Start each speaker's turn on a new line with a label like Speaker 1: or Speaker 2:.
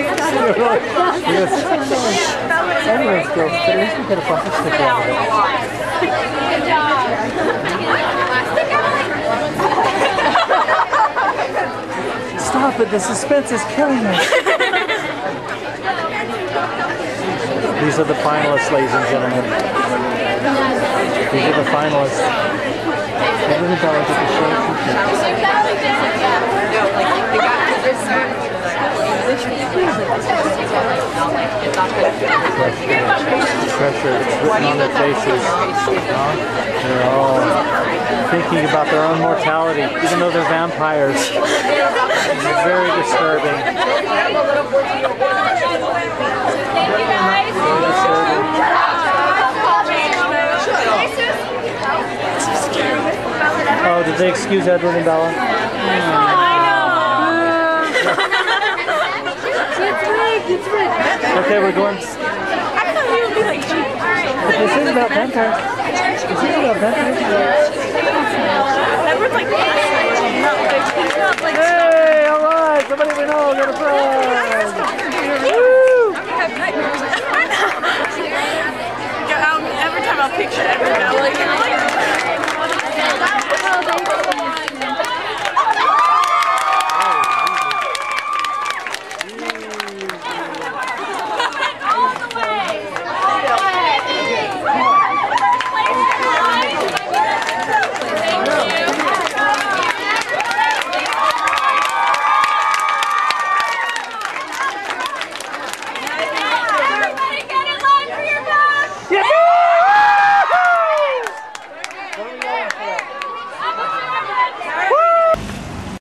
Speaker 1: It. Stop it, the suspense is killing us. These are the finalists, ladies and gentlemen. These are the finalists. A shirt. Pressure, it's written on their faces. Huh? They're all thinking about their own mortality, even though they're vampires. It's very disturbing. Very disturbing. Oh, did they excuse Edward and Bella? Hmm. Okay, we're going. I thought he would be like cheap. But this is about vampires. This is about vampires.
Speaker 2: Edward's like, like,
Speaker 1: Hey, all right, somebody we know got a prize. Woo!
Speaker 2: Every time I'll picture Edward, I'm like,